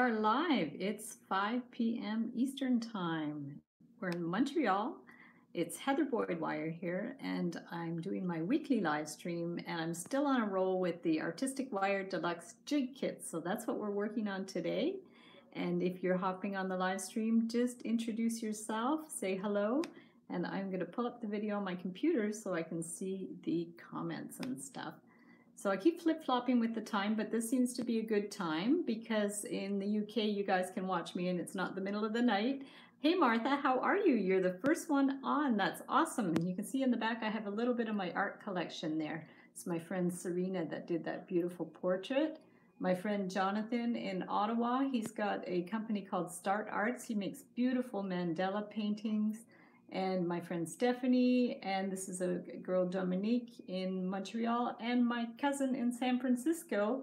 are live. It's 5 p.m. Eastern Time. We're in Montreal. It's Heather Boyd Wire here, and I'm doing my weekly live stream, and I'm still on a roll with the Artistic Wire Deluxe Jig Kit. So that's what we're working on today. And if you're hopping on the live stream, just introduce yourself, say hello, and I'm going to pull up the video on my computer so I can see the comments and stuff. So I keep flip-flopping with the time, but this seems to be a good time because in the UK you guys can watch me and it's not the middle of the night. Hey Martha, how are you? You're the first one on. That's awesome. And you can see in the back I have a little bit of my art collection there. It's my friend Serena that did that beautiful portrait. My friend Jonathan in Ottawa, he's got a company called Start Arts. He makes beautiful mandala paintings and my friend Stephanie, and this is a girl Dominique in Montreal, and my cousin in San Francisco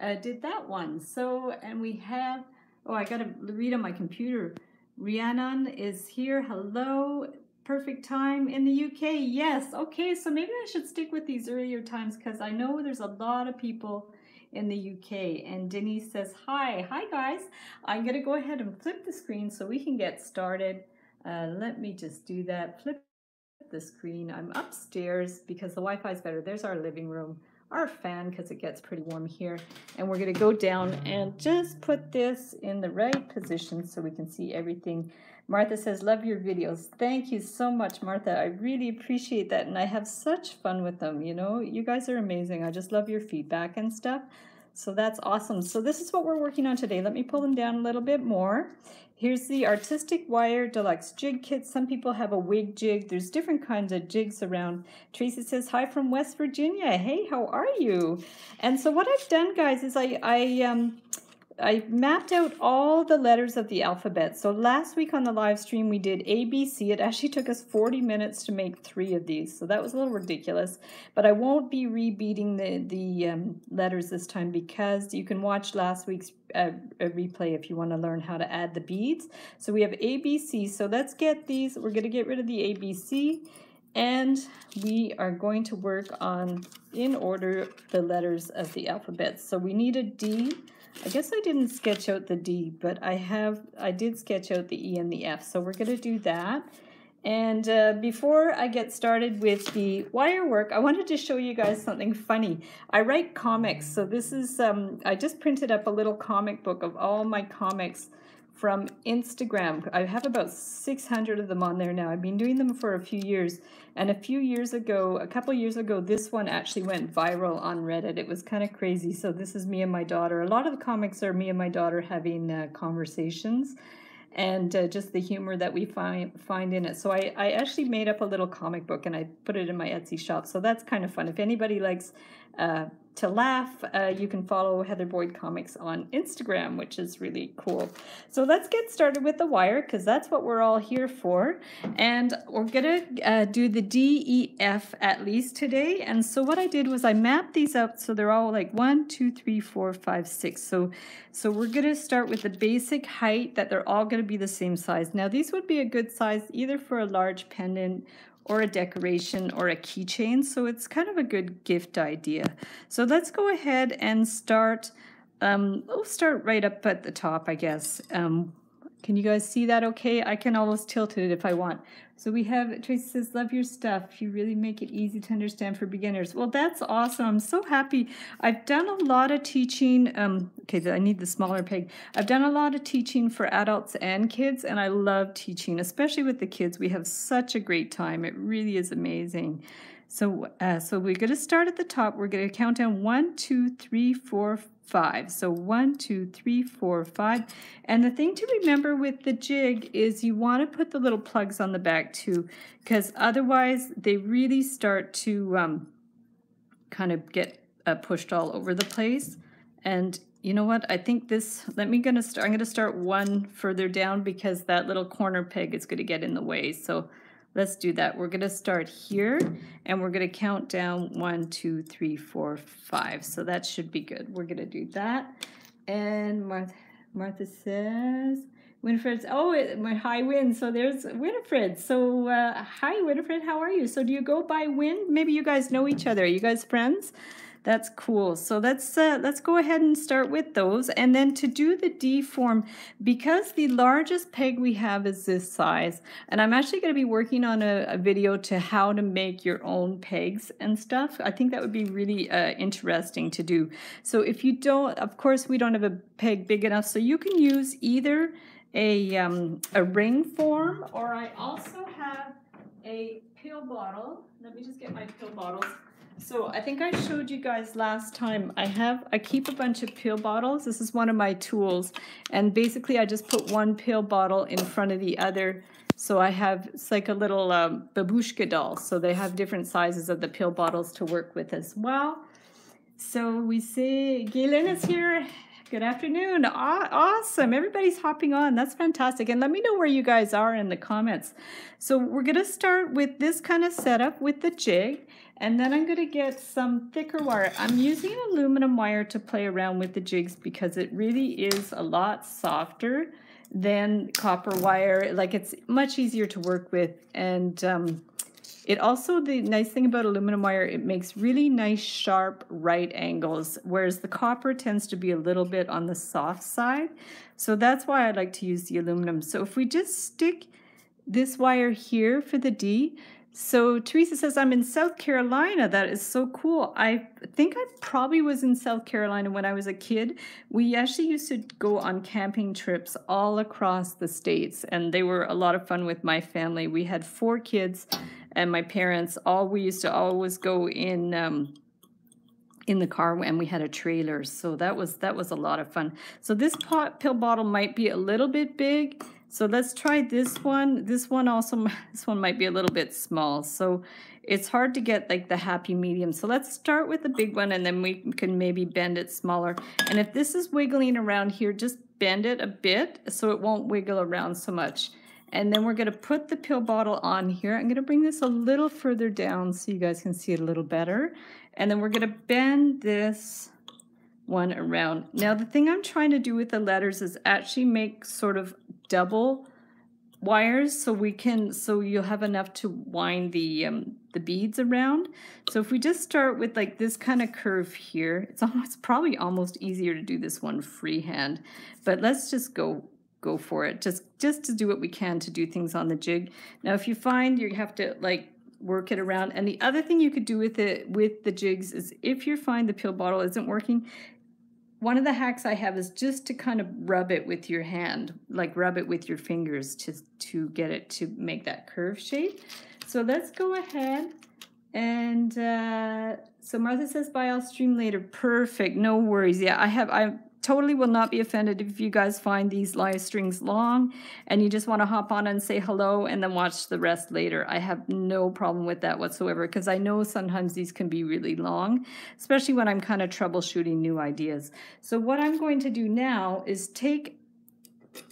uh, did that one. So, and we have, oh, I got to read on my computer. Rhiannon is here. Hello. Perfect time in the UK. Yes. Okay. So maybe I should stick with these earlier times because I know there's a lot of people in the UK. And Denise says, Hi. Hi, guys. I'm going to go ahead and flip the screen so we can get started. Uh, let me just do that. Flip the screen. I'm upstairs because the Wi-Fi is better. There's our living room, our fan because it gets pretty warm here. And we're going to go down and just put this in the right position so we can see everything. Martha says, love your videos. Thank you so much, Martha. I really appreciate that. And I have such fun with them. You know, you guys are amazing. I just love your feedback and stuff. So that's awesome. So this is what we're working on today. Let me pull them down a little bit more. Here's the Artistic Wire Deluxe Jig Kit. Some people have a wig jig. There's different kinds of jigs around. Tracy says, hi from West Virginia. Hey, how are you? And so what I've done, guys, is I, I um, I mapped out all the letters of the alphabet. So last week on the live stream, we did ABC. It actually took us 40 minutes to make three of these. So that was a little ridiculous. But I won't be rebeating the, the um, letters this time because you can watch last week's uh, replay if you want to learn how to add the beads. So we have ABC. So let's get these. We're going to get rid of the ABC. And we are going to work on, in order, the letters of the alphabet. So we need a D. I guess I didn't sketch out the D, but I have, I did sketch out the E and the F. So we're going to do that. And uh, before I get started with the wire work, I wanted to show you guys something funny. I write comics, so this is, um, I just printed up a little comic book of all my comics from Instagram. I have about 600 of them on there now. I've been doing them for a few years. And a few years ago, a couple years ago, this one actually went viral on Reddit. It was kind of crazy. So this is me and my daughter. A lot of the comics are me and my daughter having uh, conversations and uh, just the humor that we find find in it. So I, I actually made up a little comic book and I put it in my Etsy shop. So that's kind of fun. If anybody likes uh, to laugh, uh, you can follow Heather Boyd Comics on Instagram, which is really cool. So let's get started with the wire because that's what we're all here for. And we're going to uh, do the D, E, F at least today. And so what I did was I mapped these out so they're all like one, two, three, four, five, six. So, so we're going to start with the basic height that they're all going to be the same size. Now these would be a good size either for a large pendant or a decoration or a keychain. So it's kind of a good gift idea. So let's go ahead and start. Um, we'll start right up at the top, I guess. Um, can you guys see that okay? I can always tilt it if I want. So we have, Tracy says, love your stuff. You really make it easy to understand for beginners. Well, that's awesome. I'm so happy. I've done a lot of teaching. Um, okay, I need the smaller peg. I've done a lot of teaching for adults and kids, and I love teaching, especially with the kids. We have such a great time. It really is amazing. So, uh, so we're going to start at the top. We're going to count down one, two, three, four, five. So one, two, three, four, five. And the thing to remember with the jig is you want to put the little plugs on the back too, because otherwise they really start to um, kind of get uh, pushed all over the place. And you know what? I think this, let me gonna start, I'm gonna start one further down because that little corner peg is gonna get in the way. So Let's do that. We're going to start here and we're going to count down one, two, three, four, five. So that should be good. We're going to do that. And Martha, Martha says, Winifred's, oh, my high wind. So there's Winifred. So uh, hi, Winifred, how are you? So do you go by Win? Maybe you guys know each other. Are you guys friends? That's cool. So let's uh, let's go ahead and start with those. And then to do the D form, because the largest peg we have is this size, and I'm actually going to be working on a, a, video to how to make your own pegs and stuff. I think that would be really uh, interesting to do. So if you don't, of course, we don't have a peg big enough, so you can use either a, um, a ring form or I also have a pill bottle. Let me just get my pill bottles. So I think I showed you guys last time. I have, I keep a bunch of pill bottles. This is one of my tools. And basically I just put one pill bottle in front of the other. So I have, it's like a little um, babushka doll. So they have different sizes of the pill bottles to work with as well. So we see Galen is here. Good afternoon. Awesome. Everybody's hopping on. That's fantastic. And let me know where you guys are in the comments. So we're going to start with this kind of setup with the jig. And then I'm going to get some thicker wire. I'm using aluminum wire to play around with the jigs because it really is a lot softer than copper wire. Like it's much easier to work with. And um, it also, the nice thing about aluminum wire, it makes really nice sharp right angles, whereas the copper tends to be a little bit on the soft side. So that's why I like to use the aluminum. So if we just stick this wire here for the D, so Teresa says, I'm in South Carolina. That is so cool. I think I probably was in South Carolina when I was a kid. We actually used to go on camping trips all across the states, and they were a lot of fun with my family. We had four kids, and my parents, all we used to always go in. Um, in the car and we had a trailer so that was that was a lot of fun so this pot pill bottle might be a little bit big so let's try this one. This one also, this one might be a little bit small. So it's hard to get like the happy medium. So let's start with the big one and then we can maybe bend it smaller. And if this is wiggling around here, just bend it a bit so it won't wiggle around so much. And then we're going to put the pill bottle on here. I'm going to bring this a little further down so you guys can see it a little better. And then we're going to bend this one around. Now the thing I'm trying to do with the letters is actually make sort of double wires so we can so you'll have enough to wind the um, the beads around so if we just start with like this kind of curve here it's almost probably almost easier to do this one freehand but let's just go go for it just just to do what we can to do things on the jig now if you find you have to like work it around and the other thing you could do with it with the jigs is if you find the peel bottle isn't working one of the hacks I have is just to kind of rub it with your hand, like rub it with your fingers to, to get it to make that curve shape. So let's go ahead and uh, so Martha says, bye, I'll stream later. Perfect, no worries. Yeah, I have, I totally will not be offended if you guys find these live strings long and you just want to hop on and say hello and then watch the rest later. I have no problem with that whatsoever because I know sometimes these can be really long, especially when I'm kind of troubleshooting new ideas. So what I'm going to do now is take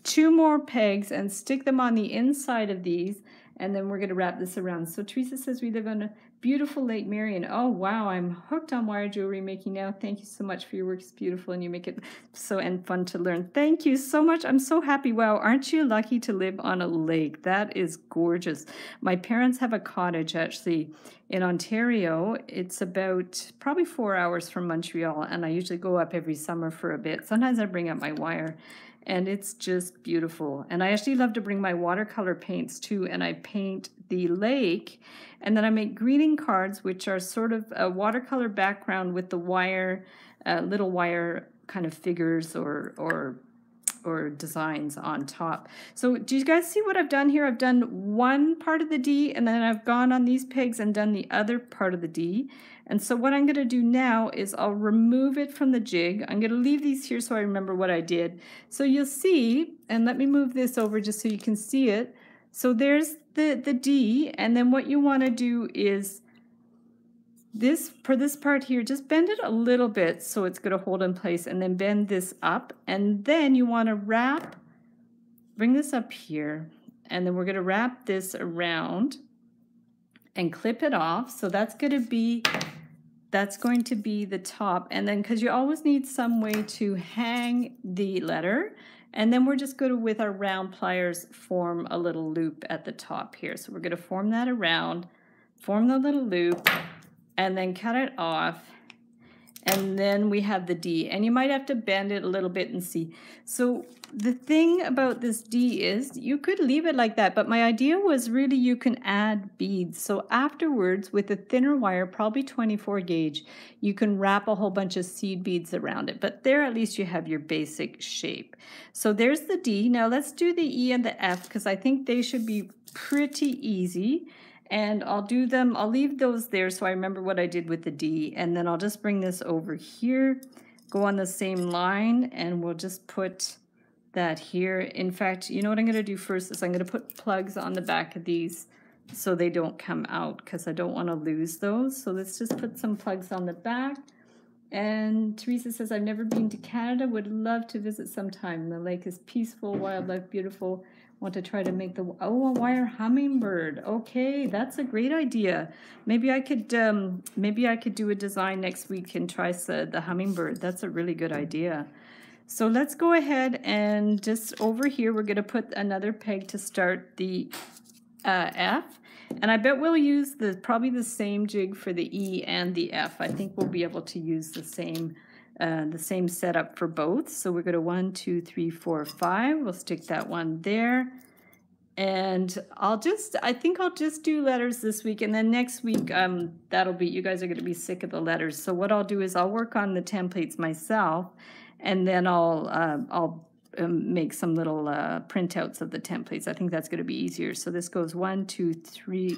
two more pegs and stick them on the inside of these and then we're going to wrap this around. So Teresa says we live on a Beautiful Lake Marion. Oh, wow. I'm hooked on wire jewelry making now. Thank you so much for your work. It's beautiful and you make it so and fun to learn. Thank you so much. I'm so happy. Wow. Aren't you lucky to live on a lake? That is gorgeous. My parents have a cottage actually in Ontario. It's about probably four hours from Montreal. And I usually go up every summer for a bit. Sometimes I bring up my wire and it's just beautiful. And I actually love to bring my watercolor paints too, and I paint the lake, and then I make greeting cards, which are sort of a watercolor background with the wire, uh, little wire kind of figures or or or designs on top. So do you guys see what I've done here? I've done one part of the D and then I've gone on these pegs and done the other part of the D. And so what I'm going to do now is I'll remove it from the jig. I'm going to leave these here so I remember what I did. So you'll see, and let me move this over just so you can see it. So there's the, the D, and then what you want to do is this for this part here, just bend it a little bit so it's going to hold in place, and then bend this up. And then you want to wrap, bring this up here, and then we're going to wrap this around and clip it off. So that's going to be that's going to be the top. And then because you always need some way to hang the letter. And then we're just going to, with our round pliers, form a little loop at the top here. So we're going to form that around, form the little loop, and then cut it off. And then we have the D. And you might have to bend it a little bit and see. So the thing about this D is you could leave it like that, but my idea was really you can add beads. So afterwards, with a thinner wire, probably 24 gauge, you can wrap a whole bunch of seed beads around it. But there at least you have your basic shape. So there's the D. Now let's do the E and the F because I think they should be pretty easy and I'll do them, I'll leave those there so I remember what I did with the D, and then I'll just bring this over here, go on the same line, and we'll just put that here. In fact, you know what I'm gonna do first is I'm gonna put plugs on the back of these so they don't come out because I don't wanna lose those. So let's just put some plugs on the back. And Teresa says, I've never been to Canada, would love to visit sometime. The lake is peaceful, wildlife beautiful want to try to make the oh a wire hummingbird. Okay that's a great idea. Maybe i could um maybe i could do a design next week and try the, the hummingbird. That's a really good idea. So let's go ahead and just over here we're going to put another peg to start the uh, f. And I bet we'll use the probably the same jig for the E and the F. I think we'll be able to use the same uh, the same setup for both. So we're going to one, two, three, four, five. We'll stick that one there. And I'll just, I think I'll just do letters this week. And then next week, um, that'll be, you guys are going to be sick of the letters. So what I'll do is I'll work on the templates myself. And then I'll, uh, I'll um, make some little uh, printouts of the templates. I think that's going to be easier. So this goes one, two, three,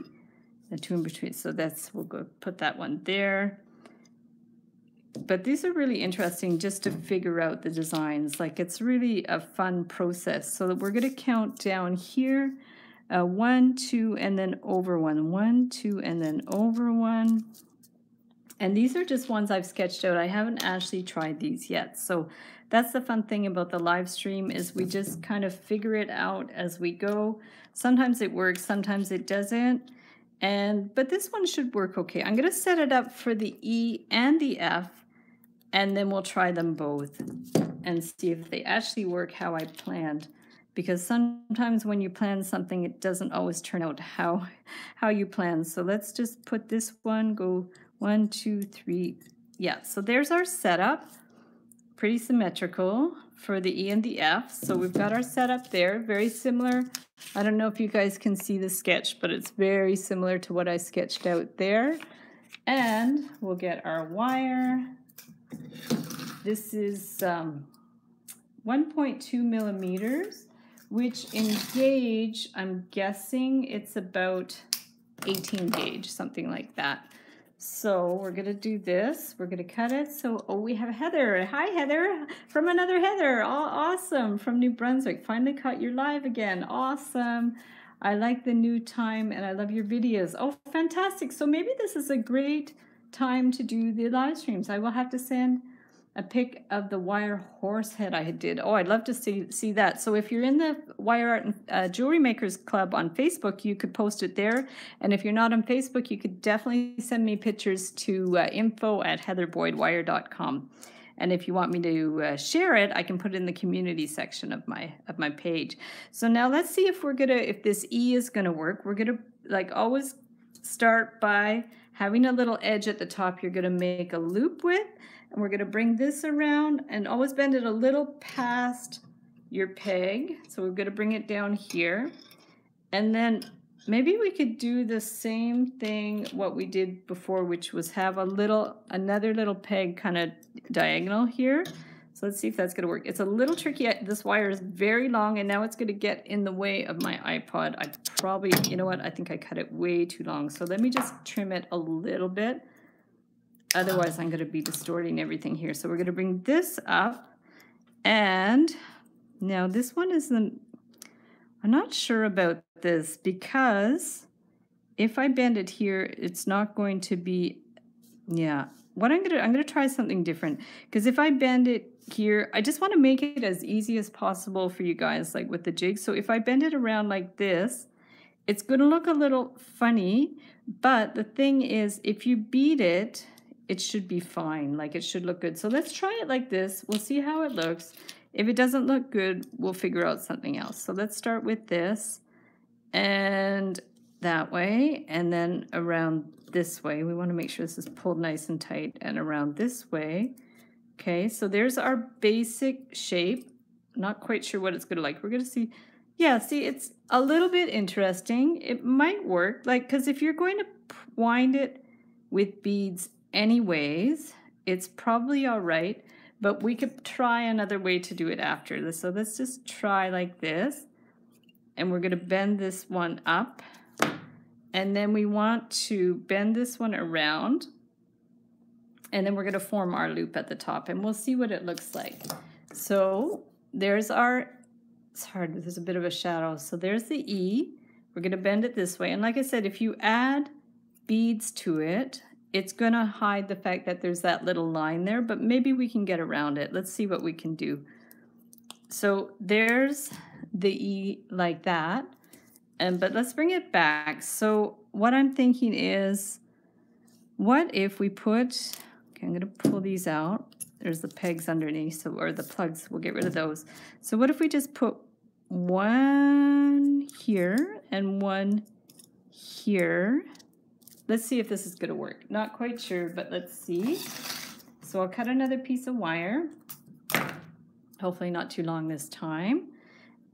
and two in between. So that's, we'll go put that one there but these are really interesting just to figure out the designs. Like it's really a fun process. So we're going to count down here. Uh, one, two, and then over one. One, two, and then over one. And these are just ones I've sketched out. I haven't actually tried these yet. So that's the fun thing about the live stream is we just kind of figure it out as we go. Sometimes it works, sometimes it doesn't. And but this one should work okay. I'm going to set it up for the E and the F and then we'll try them both and see if they actually work how I planned. Because sometimes when you plan something, it doesn't always turn out how, how you plan. So let's just put this one, go one, two, three. Yeah, so there's our setup. Pretty symmetrical for the E and the F. So we've got our setup there, very similar. I don't know if you guys can see the sketch, but it's very similar to what I sketched out there. And we'll get our wire this is um, 1.2 millimeters, which in gauge, I'm guessing it's about 18 gauge, something like that. So we're going to do this. We're going to cut it. So, oh, we have Heather. Hi, Heather, from another Heather. Oh, awesome. From New Brunswick. Finally caught your live again. Awesome. I like the new time and I love your videos. Oh, fantastic. So maybe this is a great time to do the live streams. I will have to send a pic of the wire horse head I did. Oh, I'd love to see see that. So if you're in the Wire Art and uh, Jewelry Makers Club on Facebook, you could post it there. And if you're not on Facebook, you could definitely send me pictures to uh, info at heatherboydwire.com. And if you want me to uh, share it, I can put it in the community section of my of my page. So now let's see if we're gonna if this E is gonna work. We're gonna like always start by having a little edge at the top. You're gonna make a loop with and we're going to bring this around and always bend it a little past your peg. So we're going to bring it down here. And then maybe we could do the same thing what we did before, which was have a little, another little peg kind of diagonal here. So let's see if that's going to work. It's a little tricky. This wire is very long, and now it's going to get in the way of my iPod. I probably, you know what, I think I cut it way too long. So let me just trim it a little bit. Otherwise, I'm going to be distorting everything here. So we're going to bring this up. And now this one isn't, I'm not sure about this because if I bend it here, it's not going to be, yeah. What I'm going to, I'm going to try something different because if I bend it here, I just want to make it as easy as possible for you guys, like with the jig. So if I bend it around like this, it's going to look a little funny, but the thing is, if you beat it, it should be fine. Like it should look good. So let's try it like this. We'll see how it looks. If it doesn't look good, we'll figure out something else. So let's start with this. And that way and then around this way. We want to make sure this is pulled nice and tight and around this way. Okay, so there's our basic shape. Not quite sure what it's going to like. We're going to see. Yeah, see, it's a little bit interesting. It might work, like, because if you're going to wind it with beads anyways, it's probably all right, but we could try another way to do it after this. So let's just try like this, and we're going to bend this one up, and then we want to bend this one around, and then we're going to form our loop at the top, and we'll see what it looks like. So there's our, it's hard, there's a bit of a shadow. So there's the E. We're going to bend it this way. And like I said, if you add beads to it, it's going to hide the fact that there's that little line there, but maybe we can get around it. Let's see what we can do. So there's the E like that. And but let's bring it back. So what I'm thinking is, what if we put Okay, I'm going to pull these out. There's the pegs underneath, so or the plugs. We'll get rid of those. So what if we just put one here and one here? Let's see if this is going to work. Not quite sure, but let's see. So I'll cut another piece of wire. Hopefully not too long this time.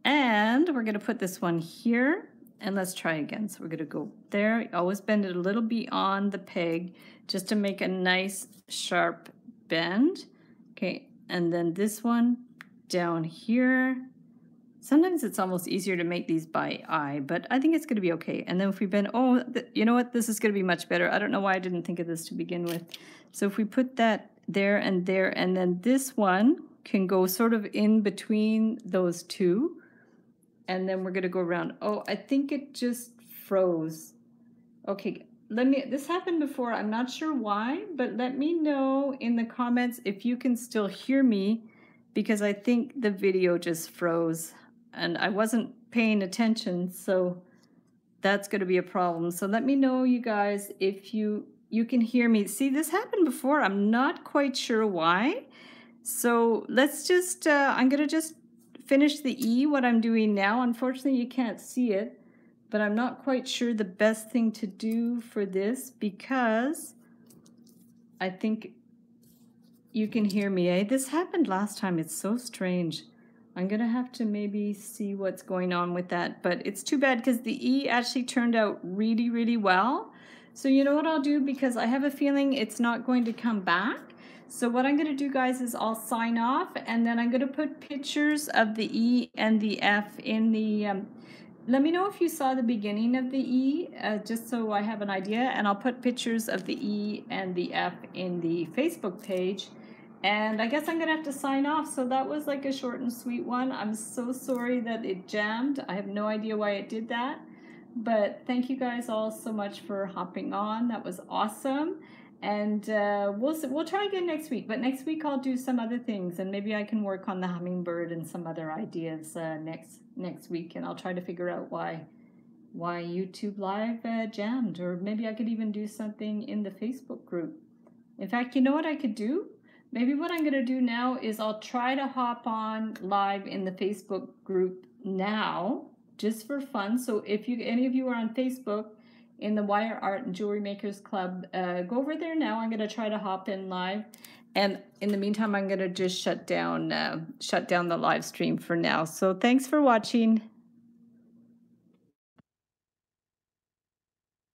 And we're going to put this one here. And let's try again. So we're going to go there. Always bend it a little beyond the peg just to make a nice sharp bend. Okay, and then this one down here. Sometimes it's almost easier to make these by eye, but I think it's going to be okay. And then if we bend, oh, you know what? This is going to be much better. I don't know why I didn't think of this to begin with. So if we put that there and there, and then this one can go sort of in between those two. And then we're going to go around. Oh, I think it just froze. Okay, let me this happened before i'm not sure why but let me know in the comments if you can still hear me because i think the video just froze and i wasn't paying attention so that's going to be a problem so let me know you guys if you you can hear me see this happened before i'm not quite sure why so let's just uh, i'm going to just finish the e what i'm doing now unfortunately you can't see it but I'm not quite sure the best thing to do for this because I think you can hear me. Eh? This happened last time. It's so strange. I'm going to have to maybe see what's going on with that, but it's too bad because the E actually turned out really, really well. So you know what I'll do because I have a feeling it's not going to come back. So what I'm going to do, guys, is I'll sign off and then I'm going to put pictures of the E and the F in the um, let me know if you saw the beginning of the E, uh, just so I have an idea. And I'll put pictures of the E and the F in the Facebook page. And I guess I'm going to have to sign off. So that was like a short and sweet one. I'm so sorry that it jammed. I have no idea why it did that. But thank you guys all so much for hopping on. That was awesome and uh, we'll we'll try again next week. But next week I'll do some other things, and maybe I can work on the hummingbird and some other ideas uh, next next week, and I'll try to figure out why why YouTube Live uh, jammed, or maybe I could even do something in the Facebook group. In fact, you know what I could do? Maybe what I'm going to do now is I'll try to hop on live in the Facebook group now, just for fun. So if you any of you are on Facebook in the Wire Art and Jewelry Makers Club. Uh, go over there now. I'm going to try to hop in live. And in the meantime, I'm going to just shut down, uh, shut down the live stream for now. So thanks for watching.